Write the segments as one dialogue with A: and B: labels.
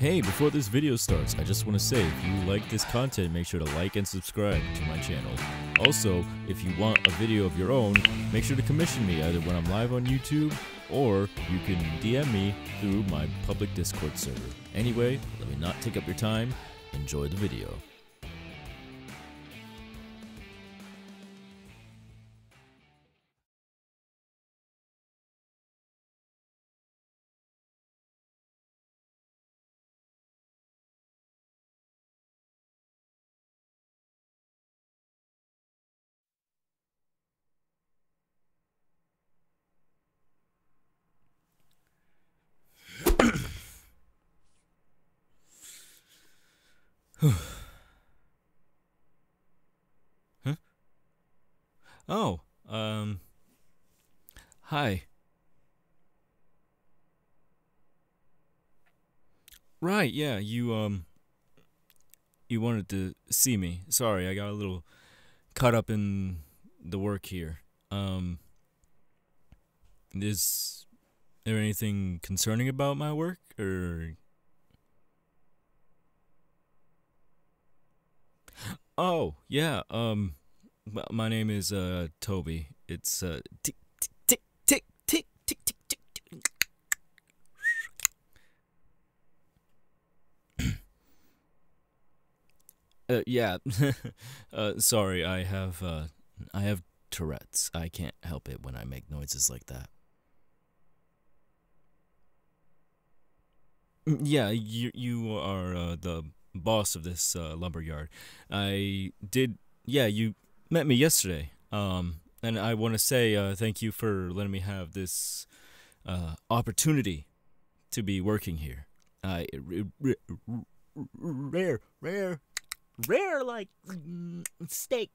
A: Hey, before this video starts, I just want to say if you like this content, make sure to like and subscribe to my channel. Also, if you want a video of your own, make sure to commission me either when I'm live on YouTube or you can DM me through my public Discord server. Anyway, let me not take up your time. Enjoy the video. Huh? Oh, um. Hi. Right, yeah, you, um. You wanted to see me. Sorry, I got a little caught up in the work here. Um. Is there anything concerning about my work, or Oh yeah. Um, my name is uh Toby. It's uh tick tick tick tick tick tick tick. tick. uh, yeah. uh, sorry. I have uh, I have Tourette's. I can't help it when I make noises like that. Mm, yeah, you you are uh, the boss of this uh, lumber yard. I did. Yeah, you met me yesterday. Um, and I want to say uh, thank you for letting me have this uh, opportunity to be working here. Rare, rare, rare like mm, steak.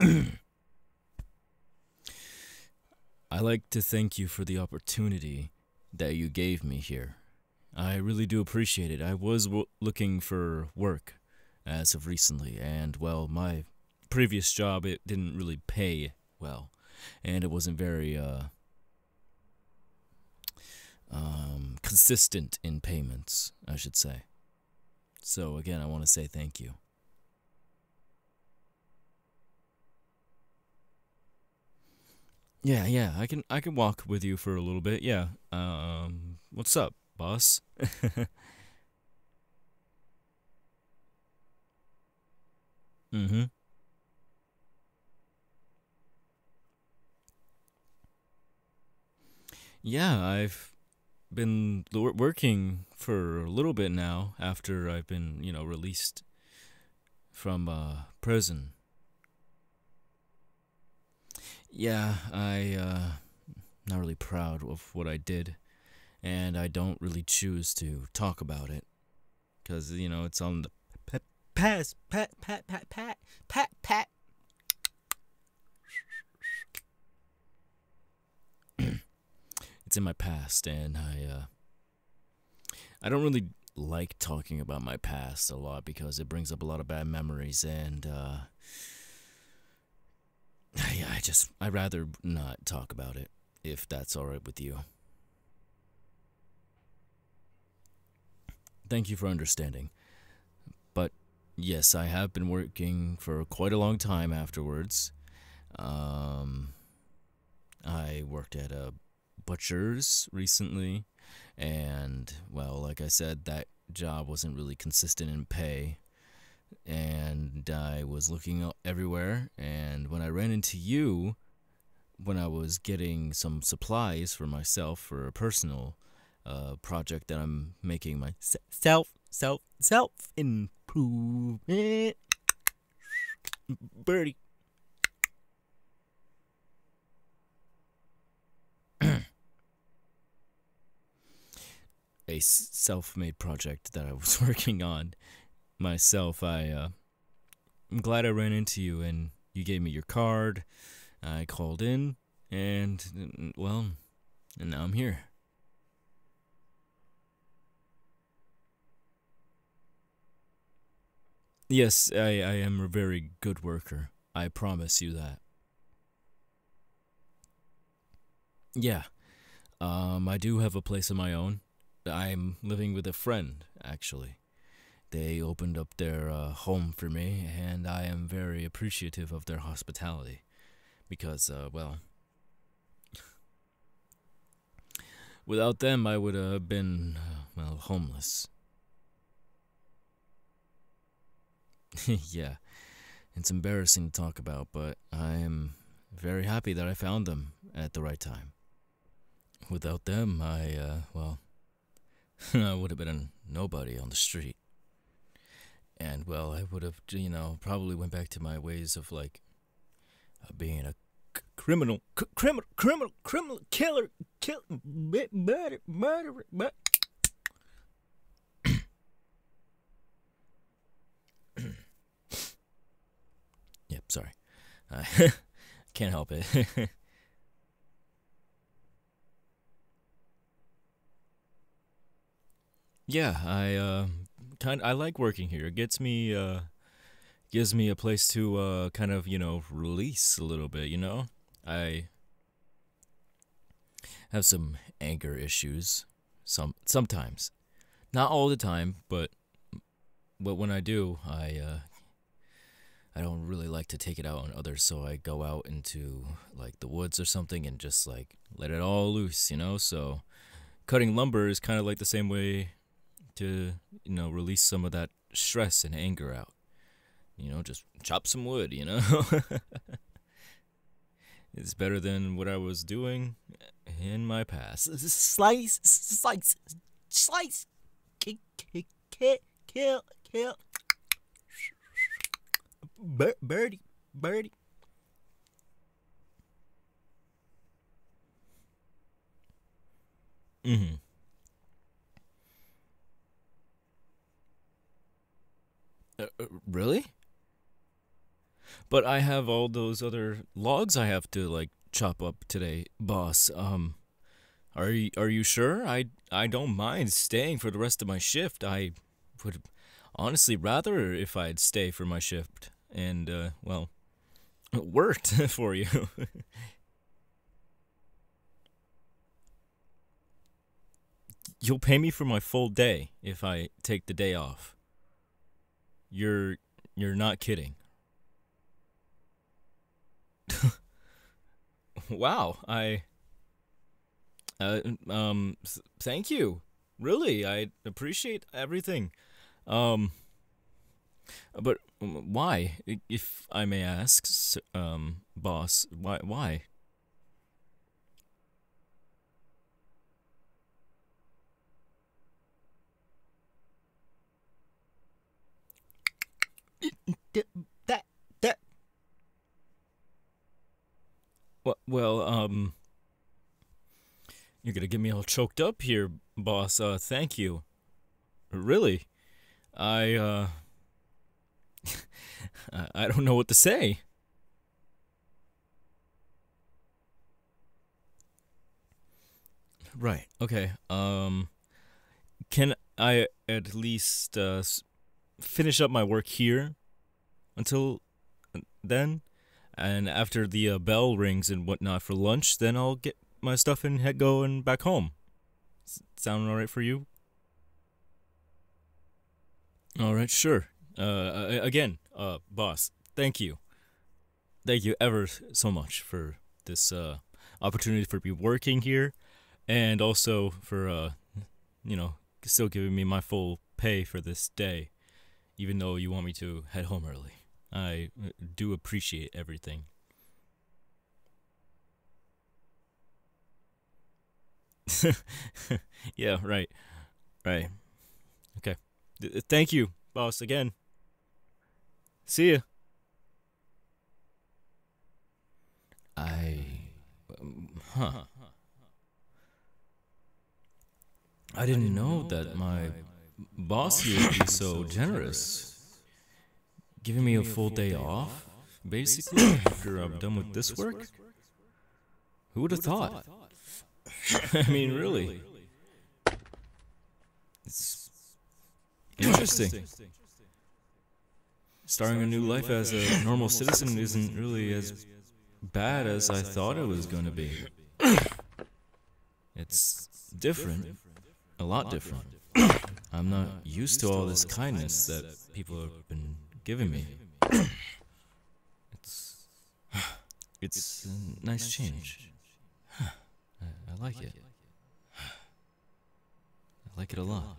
A: I like to thank you for the opportunity that you gave me here. I really do appreciate it. I was looking for work as of recently, and well, my previous job it didn't really pay well, and it wasn't very uh um consistent in payments, I should say. So again, I want to say thank you. Yeah, yeah, I can I can walk with you for a little bit. Yeah. Um what's up, boss? mhm. Yeah, I've been l- working for a little bit now after I've been, you know, released from uh prison. Yeah, I uh not really proud of what I did and I don't really choose to talk about it cuz you know, it's on the pa- past pat pat pat pat pat pat it's in my past and I uh I don't really like talking about my past a lot because it brings up a lot of bad memories and uh I, I just I'd rather not talk about it if that's all right with you. Thank you for understanding. But yes, I have been working for quite a long time afterwards. Um I worked at a butcher's recently and well, like I said, that job wasn't really consistent in pay and I was looking everywhere. And when I ran into you, when I was getting some supplies for myself for a personal uh, project that I'm making my self self self improvement, birdie. a self-made project that I was working on myself. I uh, I'm glad I ran into you and you gave me your card. I called in and well, and now I'm here. Yes, I, I am a very good worker. I promise you that. Yeah. Um, I do have a place of my own. I'm living with a friend, actually. They opened up their uh, home for me, and I am very appreciative of their hospitality. Because, uh, well, without them, I would have been, uh, well, homeless. yeah, it's embarrassing to talk about, but I am very happy that I found them at the right time. Without them, I, uh, well, I would have been a nobody on the street. And, well, I would have, you know, probably went back to my ways of, like, uh, being a criminal, criminal, criminal, criminal, killer, kill, murder, murder, murder. Sorry. I can't help it. yeah, I uh kind I like working here. It gets me uh gives me a place to uh kind of, you know, release a little bit, you know? I have some anger issues some sometimes. Not all the time, but but when I do, I uh I don't really like to take it out on others, so I go out into like the woods or something and just like let it all loose, you know? So cutting lumber is kind of like the same way to, you know, release some of that stress and anger out. You know, just chop some wood, you know? it's better than what I was doing in my past. Slice, slice, slice, kill, kill, kill, kill. Bir- birdie, birdie. Mm-hmm. Uh, uh, really? But I have all those other logs I have to like chop up today, boss. Um, are you are you sure? I I don't mind staying for the rest of my shift. I would honestly rather if I'd stay for my shift and uh, well, it worked for you. You'll pay me for my full day if I take the day off. You're you're not kidding. wow, I uh, um thank you. Really, I appreciate everything. Um but why, if I may ask, um boss, why why? Th- That that Well, well, um you're to get me all choked up here, boss. Uh thank you. Really? I uh I don't know what to say. Right. Okay. Um can I at least uh finish up my work here until uh, then? And after the uh, bell rings and whatnot for lunch, then I'll get my stuff and head going back home. S- sound all right for you? All right, sure. Uh, again, uh, boss, thank you. Thank you ever so much for this uh, opportunity for me working here, and also for uh, you know still giving me my full pay for this day, even though you want me to head home early. I uh, do appreciate everything. yeah, right, right. Okay. Th- thank you, boss. Again. See ya. I. um, Huh. I didn't know that my boss here would be so generous. Giving me a full day off, basically, after I'm done with this work? Who would have thought? I mean, really. It's interesting. Starting a new life as a normal citizen isn't really as bad as I thought it was going to be. It's different. A lot different. I'm not used to all this kindness that people have been giving me. It's. It's a nice change. I, I like it. I like it a lot.